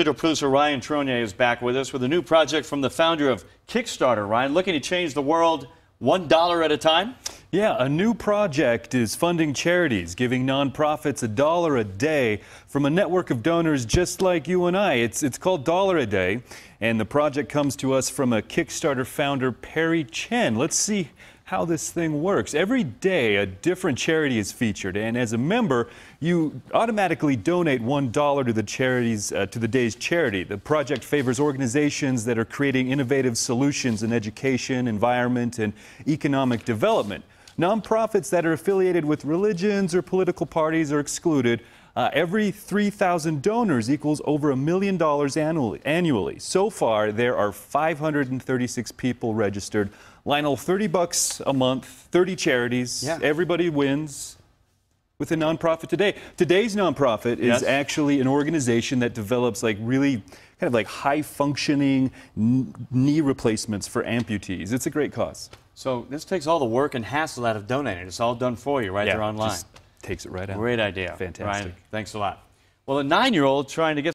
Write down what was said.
Digital producer Ryan Tronier is back with us with a new project from the founder of Kickstarter. Ryan, looking to change the world one dollar at a time. Yeah, a new project is funding charities, giving nonprofits a dollar a day from a network of donors just like you and I. It's, it's called Dollar a Day, and the project comes to us from a Kickstarter founder, Perry Chen. Let's see how this thing works. Every day, a different charity is featured, and as a member, you automatically donate one dollar to the charities uh, to the day's charity. The project favors organizations that are creating innovative solutions in education, environment, and economic development. Nonprofits that are affiliated with religions or political parties are excluded. Uh, every 3,000 donors equals over a million dollars annually. Annually, so far there are 536 people registered. Lionel, 30 bucks a month, 30 charities. Yeah. Everybody wins with a nonprofit today. Today's nonprofit is Yes. actually an organization that develops like really kind of like high functioning knee replacements for amputees. It's a great cause. So this takes all the work and hassle out of donating. It's all done for you right there online. Takes it right out. Great idea. Fantastic. Ryan, thanks a lot. Well, a nine-year-old trying to get